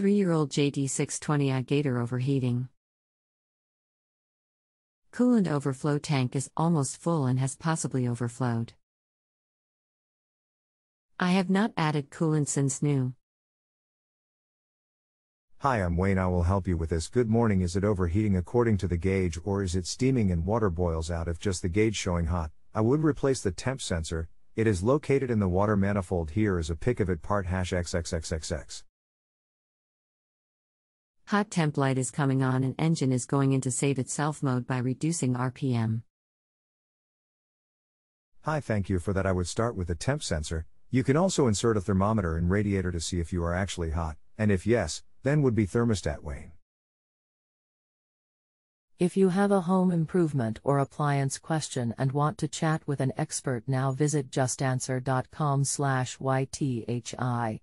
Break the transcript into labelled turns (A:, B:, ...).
A: 3 year old JD620i Gator overheating. Coolant overflow tank is almost full and has possibly overflowed. I have not added coolant since new.
B: Hi, I'm Wayne. I will help you with this. Good morning. Is it overheating according to the gauge or is it steaming and water boils out if just the gauge showing hot? I would replace the temp sensor. It is located in the water manifold. Here is a pic of it part hash XXXXX.
A: Hot temp light is coming on and engine is going into save itself mode by reducing RPM.
B: Hi, thank you for that. I would start with the temp sensor. You can also insert a thermometer in radiator to see if you are actually hot, and if yes, then would be thermostat Wayne.
C: If you have a home improvement or appliance question and want to chat with an expert now visit justanswer.com/ythi.